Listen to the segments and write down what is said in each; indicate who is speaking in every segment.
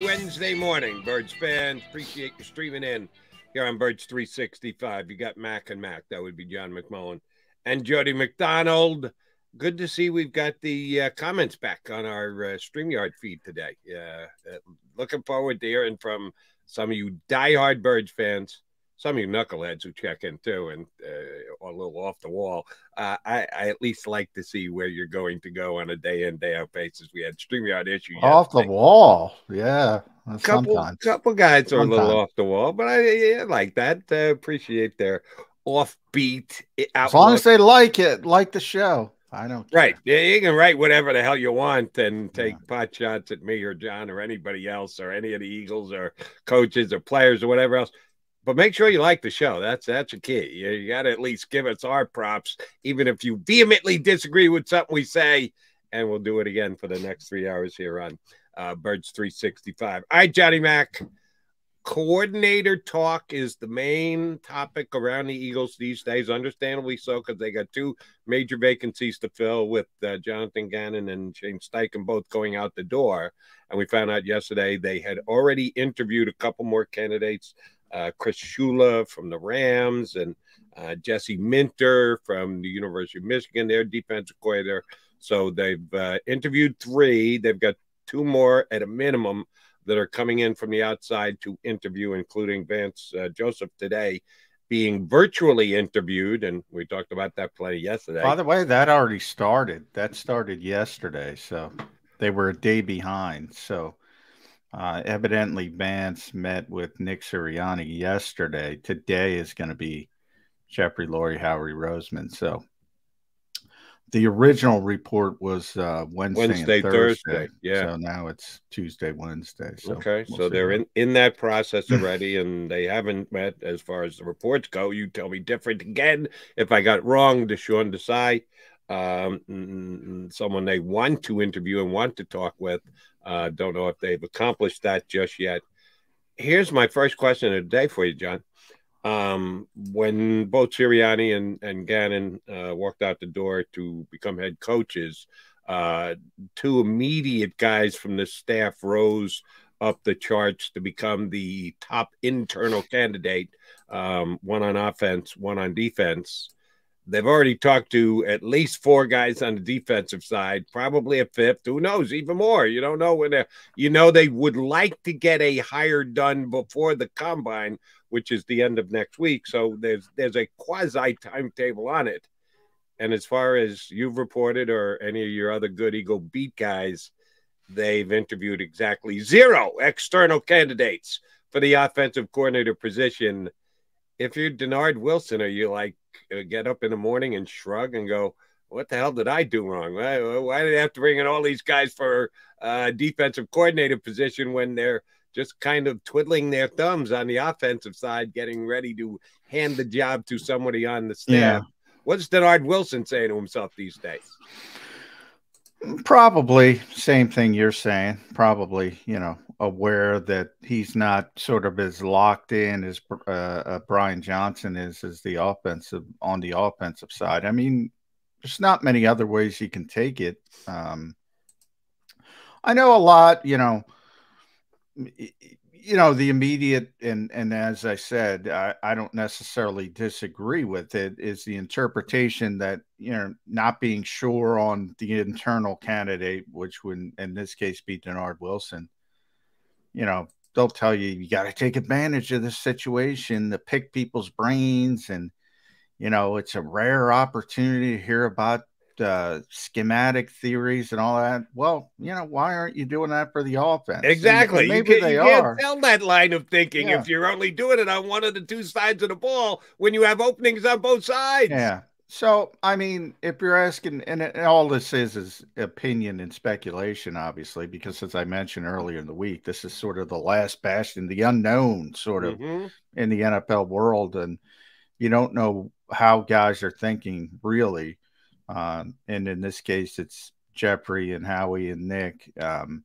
Speaker 1: Wednesday morning, Birds fans. Appreciate you streaming in here on Birds 365. You got Mac and Mac. That would be John McMullen and Jody McDonald. Good to see we've got the uh, comments back on our uh, StreamYard feed today. Uh, looking forward to hearing from some of you diehard Birds fans some of you knuckleheads who check in too and uh, a little off the wall. Uh, I, I, at least like to see where you're going to go on a day in day out basis. We had StreamYard issue
Speaker 2: off the wall, yeah.
Speaker 1: Couple sometimes. couple guys are sometimes. a little off the wall, but I yeah, like that. Uh, appreciate their offbeat.
Speaker 2: Outlook. As long as they like it, like the show. I don't
Speaker 1: care. Right. Yeah, you can write whatever the hell you want and take yeah. pot shots at me or John or anybody else or any of the Eagles or coaches or players or whatever else but make sure you like the show. That's that's a key. You, you got to at least give us our props, even if you vehemently disagree with something we say. And we'll do it again for the next three hours here on uh, Birds 365. All right, Johnny Mac. Coordinator talk is the main topic around the Eagles these days, understandably so, because they got two major vacancies to fill with uh, Jonathan Gannon and Shane Steichen both going out the door. And we found out yesterday they had already interviewed a couple more candidates uh, Chris Shula from the Rams and uh, Jesse Minter from the University of Michigan, their defensive coordinator. So they've uh, interviewed three. They've got two more at a minimum that are coming in from the outside to interview, including Vance uh, Joseph today being virtually interviewed. And we talked about that plenty yesterday.
Speaker 2: By the way, that already started. That started yesterday. So they were a day behind. So uh, evidently, Vance met with Nick Sirianni yesterday. Today is going to be Jeffrey Lurie, Howie Roseman. So the original report was uh, Wednesday, Wednesday Thursday. Thursday.
Speaker 1: Yeah.
Speaker 2: So now it's Tuesday, Wednesday. So
Speaker 1: okay. We'll so they're in, in that process already, and they haven't met as far as the reports go. You tell me different again. If I got wrong, Deshaun Desai, um, someone they want to interview and want to talk with. Uh, don't know if they've accomplished that just yet. Here's my first question of the day for you, John. Um, when both Sirianni and, and Gannon uh, walked out the door to become head coaches, uh, two immediate guys from the staff rose up the charts to become the top internal candidate, um, one on offense, one on defense. They've already talked to at least four guys on the defensive side, probably a fifth. Who knows? Even more. You don't know when you know they would like to get a hire done before the combine, which is the end of next week. So there's there's a quasi timetable on it. And as far as you've reported or any of your other good Eagle beat guys, they've interviewed exactly zero external candidates for the offensive coordinator position. If you're Dennard Wilson, are you like uh, get up in the morning and shrug and go, "What the hell did I do wrong? Why, why did I have to bring in all these guys for uh, defensive coordinator position when they're just kind of twiddling their thumbs on the offensive side, getting ready to hand the job to somebody on the staff?" Yeah. What's Dennard Wilson saying to himself these days?
Speaker 2: Probably same thing you're saying. Probably, you know, aware that he's not sort of as locked in as uh, uh, Brian Johnson is as the offensive on the offensive side. I mean, there's not many other ways you can take it. Um, I know a lot, you know, you know the immediate and and as i said I, I don't necessarily disagree with it is the interpretation that you know not being sure on the internal candidate which would in this case be dennard wilson you know they'll tell you you got to take advantage of this situation to pick people's brains and you know it's a rare opportunity to hear about uh, schematic theories and all that. Well, you know, why aren't you doing that for the offense?
Speaker 1: Exactly. And maybe you, can, they you are. can't tell that line of thinking yeah. if you're only doing it on one of the two sides of the ball when you have openings on both sides.
Speaker 2: Yeah. So, I mean, if you're asking, and, all this is is opinion and speculation, obviously, because as I mentioned earlier in the week, this is sort of the last bastion, the unknown sort of mm-hmm. in the NFL world. And you don't know how guys are thinking really. Um, and in this case, it's Jeffrey and Howie and Nick. Um,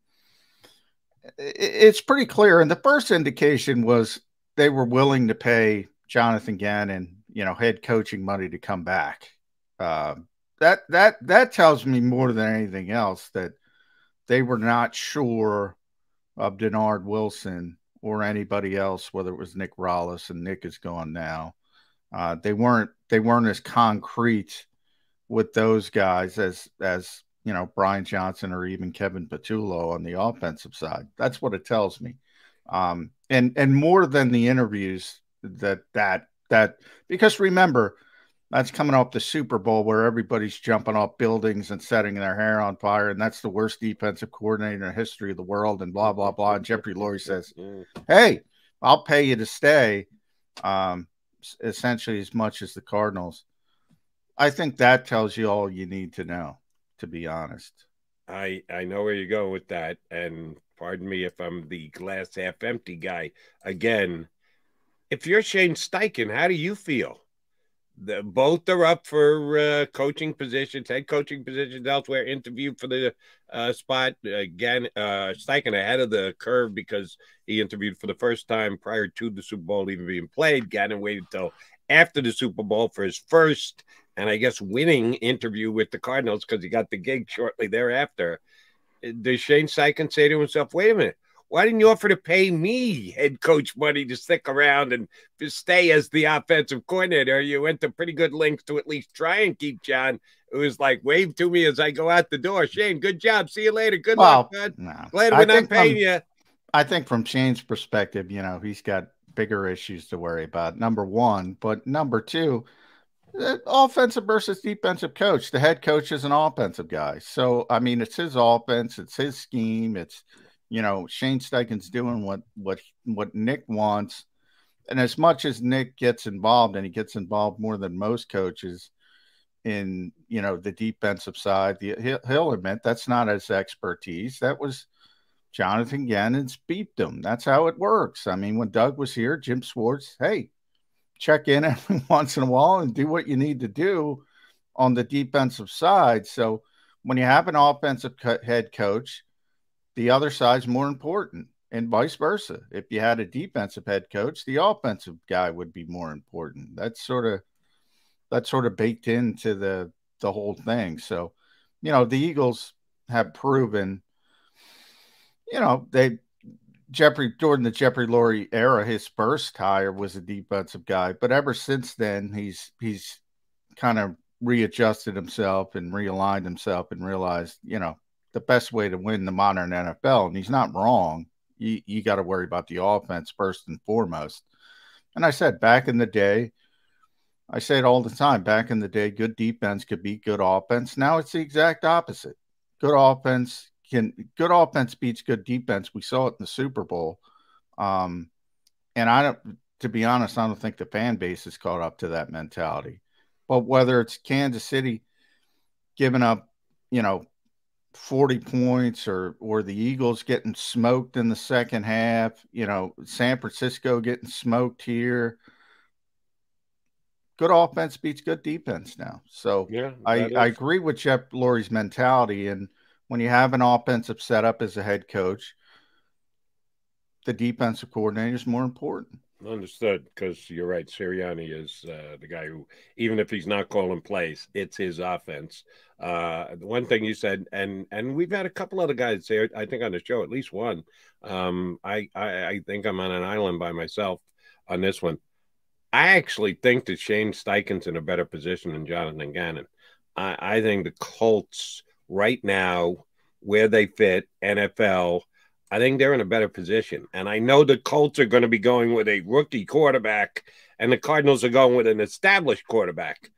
Speaker 2: it, it's pretty clear. And the first indication was they were willing to pay Jonathan Gannon, you know, head coaching money to come back. Uh, that that that tells me more than anything else that they were not sure of Dennard Wilson or anybody else, whether it was Nick Rallis and Nick is gone now. Uh, they weren't they weren't as concrete with those guys as as you know Brian Johnson or even Kevin Patullo on the offensive side. That's what it tells me. Um, and and more than the interviews that that that because remember that's coming off the Super Bowl where everybody's jumping off buildings and setting their hair on fire, and that's the worst defensive coordinator in the history of the world, and blah blah blah. And Jeffrey Lurie says, "Hey, I'll pay you to stay." Um, essentially as much as the Cardinals. I think that tells you all you need to know, to be honest.
Speaker 1: I I know where you go with that, and pardon me if I'm the glass half empty guy. Again, if you're Shane Steichen, how do you feel? The, both are up for uh, coaching positions, head coaching positions elsewhere. Interviewed for the uh, spot again. Uh, Steichen ahead of the curve because he interviewed for the first time prior to the Super Bowl even being played. Gannon waited till after the Super Bowl for his first and I guess winning interview with the Cardinals because he got the gig shortly thereafter. Does Shane Steichen say to himself, "Wait a minute"? Why didn't you offer to pay me head coach money to stick around and stay as the offensive coordinator? You went to pretty good lengths to at least try and keep John. It was like wave to me as I go out the door. Shane, good job. See you later. Good well, luck, bud. No. Glad we're not paying from, you.
Speaker 2: I think from Shane's perspective, you know, he's got bigger issues to worry about. Number one, but number two, offensive versus defensive coach. The head coach is an offensive guy. So I mean, it's his offense, it's his scheme, it's you know, Shane Steichen's doing what what what Nick wants. And as much as Nick gets involved, and he gets involved more than most coaches in you know the defensive side, the, he'll, he'll admit that's not his expertise. That was Jonathan Gannon's beatdom. That's how it works. I mean, when Doug was here, Jim Schwartz, hey, check in every once in a while and do what you need to do on the defensive side. So when you have an offensive head coach the other side's more important and vice versa. If you had a defensive head coach, the offensive guy would be more important. That's sort of that's sort of baked into the the whole thing. So, you know, the Eagles have proven, you know, they Jeffrey Jordan, the Jeffrey Lurie era, his first hire was a defensive guy, but ever since then, he's he's kind of readjusted himself and realigned himself and realized, you know, the best way to win the modern NFL. And he's not wrong. You, you got to worry about the offense first and foremost. And I said back in the day, I say it all the time. Back in the day, good defense could beat good offense. Now it's the exact opposite. Good offense can good offense beats good defense. We saw it in the Super Bowl. Um, and I don't to be honest, I don't think the fan base is caught up to that mentality. But whether it's Kansas City giving up, you know, 40 points or or the Eagles getting smoked in the second half, you know, San Francisco getting smoked here. Good offense beats good defense now. So yeah, I, I agree with Jeff Lurie's mentality. And when you have an offensive setup as a head coach, the defensive coordinator is more important.
Speaker 1: Understood, because you're right. Sirianni is uh, the guy who, even if he's not calling plays, it's his offense. Uh, one thing you said, and and we've had a couple other guys say, I think on the show, at least one. Um, I, I I think I'm on an island by myself on this one. I actually think that Shane Steichen's in a better position than Jonathan Gannon. I, I think the Colts right now, where they fit, NFL I think they're in a better position. And I know the Colts are going to be going with a rookie quarterback, and the Cardinals are going with an established quarterback.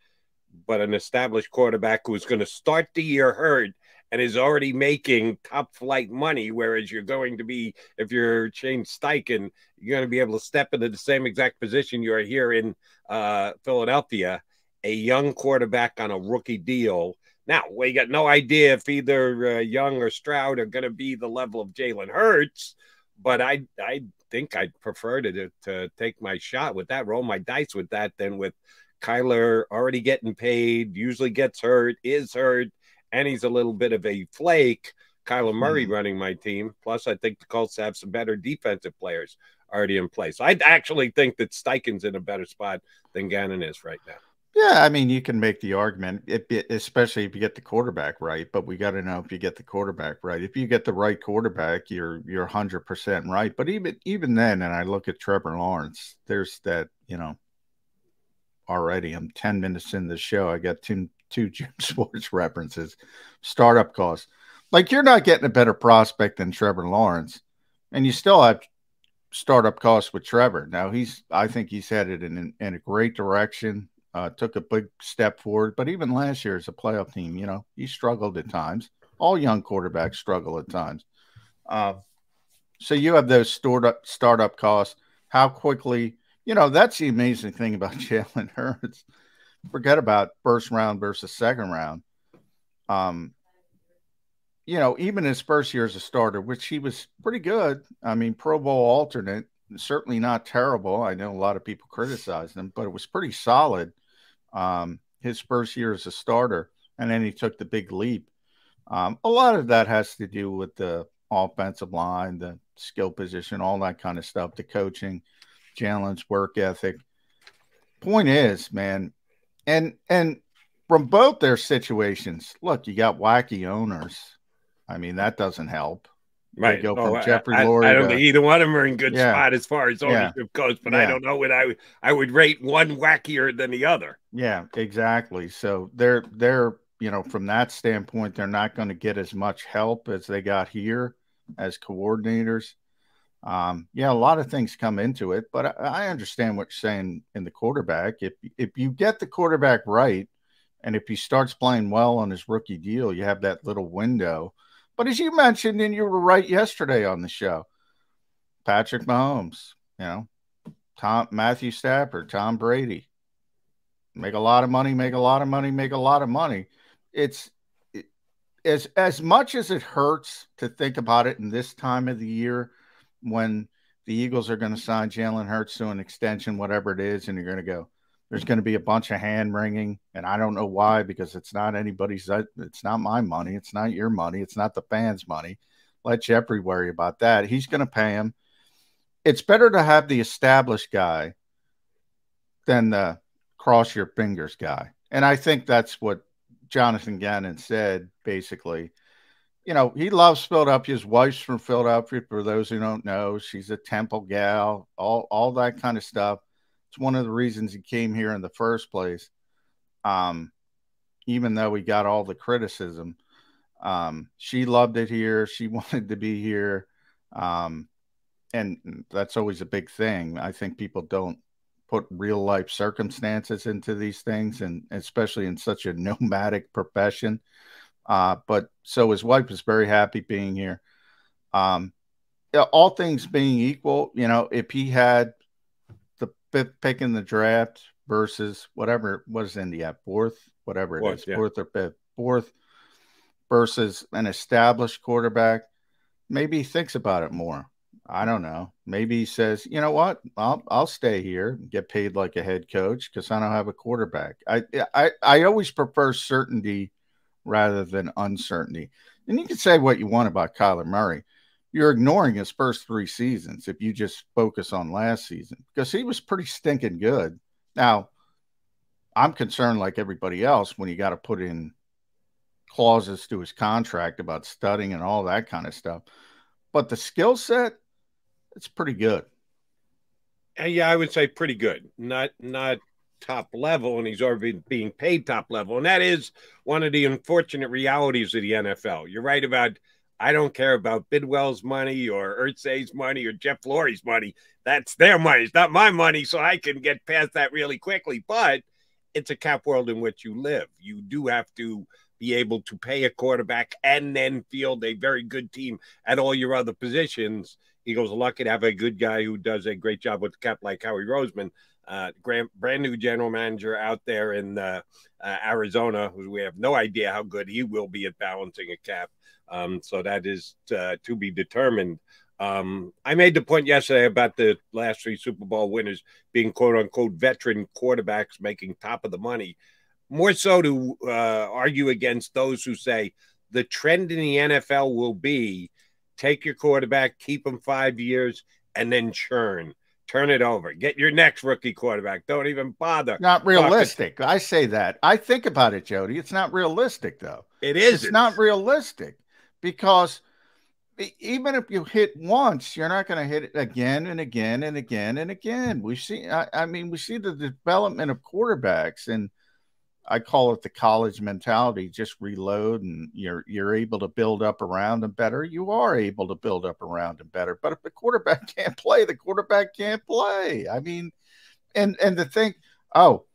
Speaker 1: But an established quarterback who's going to start the year hurt and is already making top flight money, whereas you're going to be, if you're Shane Steichen, you're going to be able to step into the same exact position you are here in uh, Philadelphia, a young quarterback on a rookie deal now, we got no idea if either uh, Young or Stroud are going to be the level of Jalen Hurts, but I I think I'd prefer to, to take my shot with that, roll my dice with that, than with Kyler already getting paid, usually gets hurt, is hurt, and he's a little bit of a flake. Kyler Murray mm. running my team. Plus, I think the Colts have some better defensive players already in place. I actually think that Steichen's in a better spot than Gannon is right now.
Speaker 2: Yeah, I mean, you can make the argument, it, especially if you get the quarterback right. But we got to know if you get the quarterback right. If you get the right quarterback, you're you're hundred percent right. But even even then, and I look at Trevor Lawrence, there's that you know. Already, I'm ten minutes in the show. I got two two Jim Sports references. Startup costs, like you're not getting a better prospect than Trevor Lawrence, and you still have startup costs with Trevor. Now he's, I think he's headed in in a great direction uh, took a big step forward. But even last year as a playoff team, you know, he struggled at times. All young quarterbacks struggle at times. Uh, so you have those startup startup costs. How quickly, you know, that's the amazing thing about Jalen Hurts. Forget about first round versus second round. Um, you know, even his first year as a starter, which he was pretty good. I mean, Pro Bowl alternate, certainly not terrible. I know a lot of people criticized him, but it was pretty solid um, his first year as a starter, and then he took the big leap. Um, a lot of that has to do with the offensive line, the skill position, all that kind of stuff, the coaching, Jalen's work ethic. Point is, man, and and from both their situations, look, you got wacky owners. I mean, that doesn't help.
Speaker 1: Right. Go from oh, Jeffrey I, Lurie. I, I don't to, think either one of them are in good yeah, spot as far as ownership yeah, goes, but yeah. I don't know what I I would rate one wackier than the other.
Speaker 2: Yeah, exactly. So they're they're you know from that standpoint, they're not going to get as much help as they got here as coordinators. Um, yeah, a lot of things come into it, but I, I understand what you're saying in the quarterback. If if you get the quarterback right, and if he starts playing well on his rookie deal, you have that little window but as you mentioned, and you were right yesterday on the show, Patrick Mahomes, you know, Tom Matthew Stafford, Tom Brady, make a lot of money, make a lot of money, make a lot of money. It's it, as as much as it hurts to think about it in this time of the year when the Eagles are going to sign Jalen Hurts to an extension, whatever it is, and you're going to go, there's going to be a bunch of hand wringing, and I don't know why because it's not anybody's. It's not my money. It's not your money. It's not the fans' money. Let Jeffrey worry about that. He's going to pay him. It's better to have the established guy than the cross your fingers guy, and I think that's what Jonathan Gannon said. Basically, you know, he loves Philadelphia. His wife's from Philadelphia. For those who don't know, she's a Temple gal. All all that kind of stuff it's one of the reasons he came here in the first place. Um, even though we got all the criticism, um, she loved it here. She wanted to be here. Um, and that's always a big thing. I think people don't put real life circumstances into these things, and especially in such a nomadic profession. Uh, but so his wife was very happy being here. Um, all things being equal, you know, if he had fifth pick in the draft versus whatever was India fourth, whatever it fourth, is, yeah. fourth or fifth, fourth versus an established quarterback, maybe he thinks about it more. I don't know. Maybe he says, you know what, I'll I'll stay here, get paid like a head coach because I don't have a quarterback. I I I always prefer certainty rather than uncertainty. And you can say what you want about Kyler Murray you're ignoring his first three seasons if you just focus on last season because he was pretty stinking good. Now, I'm concerned, like everybody else, when you got to put in clauses to his contract about studying and all that kind of stuff. But the skill set, it's pretty good.
Speaker 1: And yeah, I would say pretty good. Not not top level, and he's already being paid top level. And that is one of the unfortunate realities of the NFL. You're right about I don't care about Bidwell's money or Irsay's money or Jeff Lurie's money. That's their money. It's not my money, so I can get past that really quickly. But it's a cap world in which you live. You do have to be able to pay a quarterback and then field a very good team at all your other positions. Eagles are lucky to have a good guy who does a great job with the cap, like Howie Roseman, uh, brand, brand new general manager out there in uh, uh, Arizona, who we have no idea how good he will be at balancing a cap. Um, so that is uh, to be determined. Um, I made the point yesterday about the last three Super Bowl winners being quote unquote veteran quarterbacks making top of the money. More so to uh, argue against those who say the trend in the NFL will be take your quarterback, keep him five years, and then churn. Turn it over. Get your next rookie quarterback. Don't even bother.
Speaker 2: Not realistic. I say that. I think about it, Jody. It's not realistic, though.
Speaker 1: It is.
Speaker 2: It's not realistic because even if you hit once, you're not going to hit it again and again and again and again. We see, I, I mean, we see the development of quarterbacks and – I call it the college mentality. Just reload, and you're you're able to build up around them better. You are able to build up around them better. But if the quarterback can't play, the quarterback can't play. I mean, and and the thing, oh,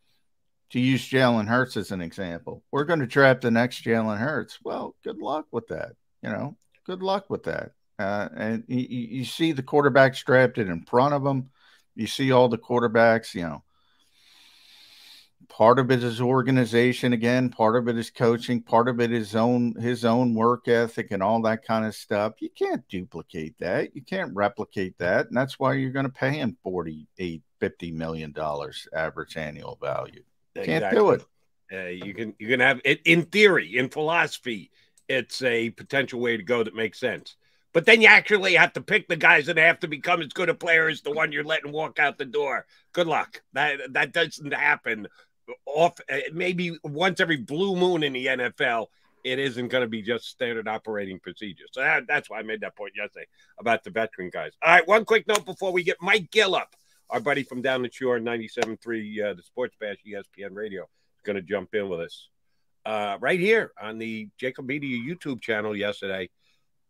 Speaker 2: to use Jalen Hurts as an example, we're going to draft the next Jalen Hurts. Well, good luck with that. You know, good luck with that. Uh, and you, you see the quarterbacks drafted in front of them. You see all the quarterbacks, you know part of it is organization again part of it is coaching part of it is own his own work ethic and all that kind of stuff you can't duplicate that you can't replicate that and that's why you're going to pay him 48 50 million dollars average annual value exactly. can't do it
Speaker 1: uh, you can you can have it in theory in philosophy it's a potential way to go that makes sense but then you actually have to pick the guys that have to become as good a player as the one you're letting walk out the door. Good luck. That that doesn't happen off uh, maybe once every blue moon in the NFL. It isn't going to be just standard operating procedure. So that, that's why I made that point yesterday about the veteran guys. All right, one quick note before we get Mike Gillup, our buddy from down the shore, 97.3, uh, the Sports Bash ESPN Radio, is going to jump in with us. Uh, right here on the JAKIB Media YouTube channel yesterday,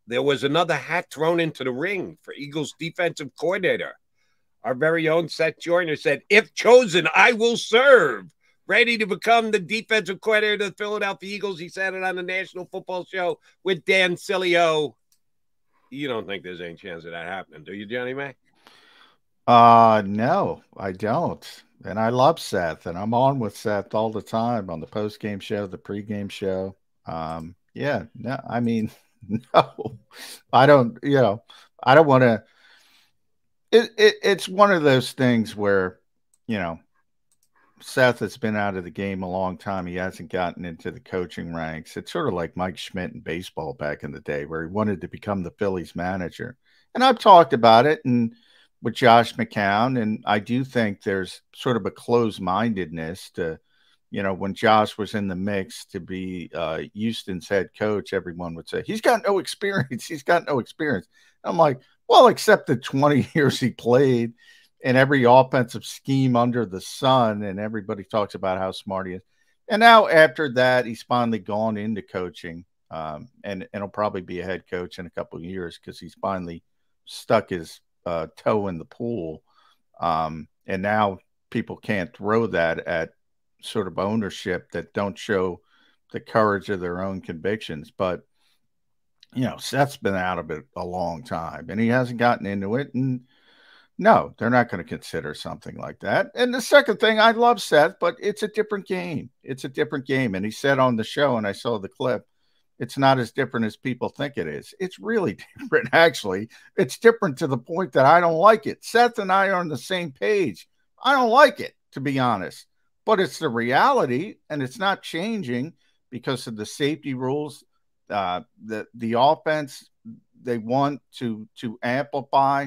Speaker 1: there was another hat thrown into the ring for Eagles defensive coordinator. Our very own Seth Joyner said, If chosen, I will serve ready to become the defensive coordinator of the Philadelphia Eagles. He said it on the National Football Show with Dan Sileo. You don't think there's any chance of that happening, do you, Johnny May?
Speaker 2: Uh no, I don't. And I love Seth, and I'm on with Seth all the time on the post game show, the pre-game show. Um, yeah, no, I mean, no, I don't. You know, I don't want to. It, it it's one of those things where, you know, Seth has been out of the game a long time. He hasn't gotten into the coaching ranks. It's sort of like Mike Schmidt in baseball back in the day, where he wanted to become the Phillies manager. And I've talked about it and with Josh McCown, and I do think there's sort of a closed mindedness to, you know, when Josh was in the mix to be uh, Houston's head coach, everyone would say he's got no experience. He's got no experience. I'm like, well, except the 20 years he played in every offensive scheme under the sun, and everybody talks about how smart he is. And now after that, he's finally gone into coaching, um, and and he'll probably be a head coach in a couple of years because he's finally stuck his uh, toe in the pool, um, and now people can't throw that at sort of ownership that don't show the courage of their own convictions. But you know, Seth's been out of it a long time, and he hasn't gotten into it, and no, they're not going to consider something like that. And the second thing, I love Seth, but it's a different game. It's a different game. And he said on the show, and I saw the clip, it's not as different as people think it is. It's really different, actually. It's different to the point that I don't like it. Seth and I are on the same page. I don't like it, to be honest, but it's the reality, and it's not changing because of the safety rules. Uh, the the offense they want to to amplify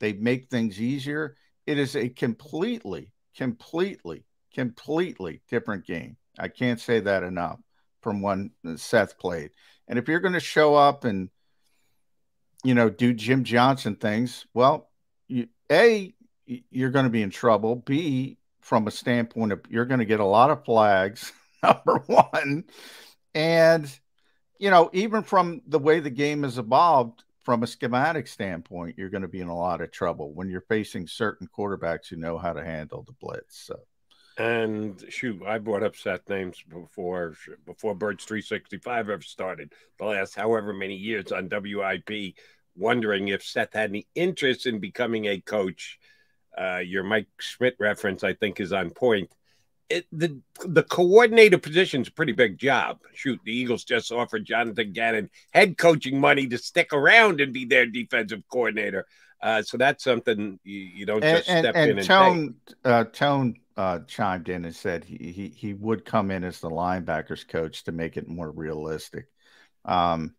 Speaker 2: they make things easier. It is a completely, completely, completely different game. I can't say that enough from when uh, Seth played. And if you're going to show up and, you know, do Jim Johnson things, well, you, A, you're going to be in trouble. B, from a standpoint of you're going to get a lot of flags, number one. And, you know, even from the way the game has evolved, from a schematic standpoint, you're going to be in a lot of trouble when you're facing certain quarterbacks who know how to handle the blitz. So.
Speaker 1: And shoot, I brought up Seth names before before Birds 365 ever started. The last however many years on WIP, wondering if Seth had any interest in becoming a coach. Uh, your Mike Schmidt reference, I think, is on point it, the the coordinator position is a pretty big job. Shoot, the Eagles just offered Jonathan Gannon head coaching money to stick around and be their defensive coordinator. Uh, so that's something you, you don't just and, step and, in and
Speaker 2: Tone, uh, Tone uh, chimed in and said he, he he would come in as the linebackers coach to make it more realistic. Um,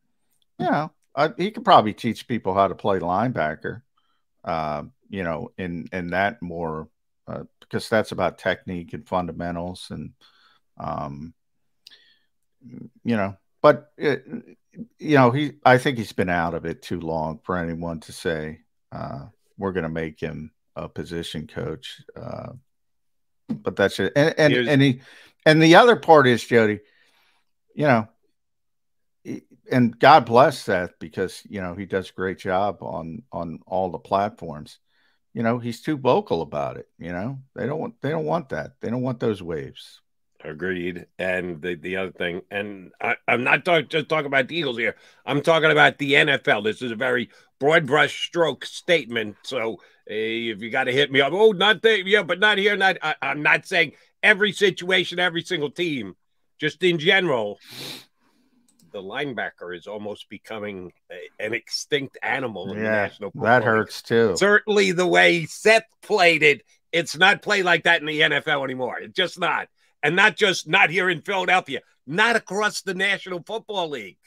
Speaker 2: you know, uh, he could probably teach people how to play linebacker. Uh, you know, in in that more uh, because that's about technique and fundamentals and um, you know, but it, you know, he I think he's been out of it too long for anyone to say uh, we're going to make him a position coach. Uh, but that's it. And and, and he and the other part is Jody, you know, and God bless Seth because you know he does a great job on on all the platforms. You know, he's too vocal about it. You know, they don't want they don't want that. They don't want those waves.
Speaker 1: Agreed. And the, the other thing, and I, am not talk, just talking about the Eagles here. I'm talking about the NFL. This is a very broad brush stroke statement. So uh, if you got to hit me up, oh, not there, yeah, but not here. Not. I, I'm not saying every situation, every single team, just in general the linebacker is almost becoming a, an extinct animal in yeah, the National Football
Speaker 2: That hurts too.
Speaker 1: Certainly, the way Seth played it, it's not played like that in the NFL anymore. It's just not, and not just not here in Philadelphia, not across the National Football League.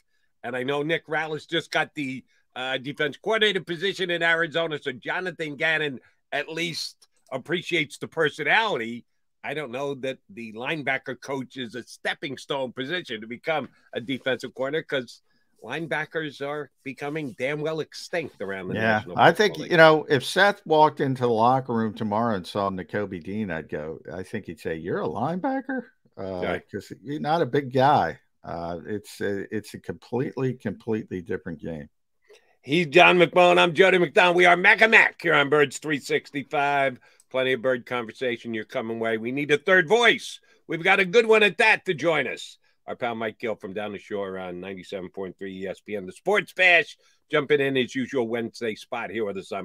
Speaker 1: And I know Nick Rallis just got the uh, defense coordinator position in Arizona, so Jonathan Gannon at least appreciates the personality I don't know that the linebacker coach is a stepping stone position to become a defensive corner because linebackers are becoming damn well extinct around the yeah.
Speaker 2: I think League. you know if Seth walked into the locker room tomorrow and saw Nakobe Dean, I'd go. I think he'd say, "You're a linebacker," because uh, you're not a big guy. Uh, it's a, it's a completely completely different game.
Speaker 1: He's John McMullen. I'm Jody McDonald. We are Mac and Mac here on Birds 365. Plenty of bird conversation. You're coming way. We need a third voice. We've got a good one at that to join us. Our pal Mike Gill from down the shore on 97.3 ESPN, the Sports Bash, jumping in his usual Wednesday spot here with us on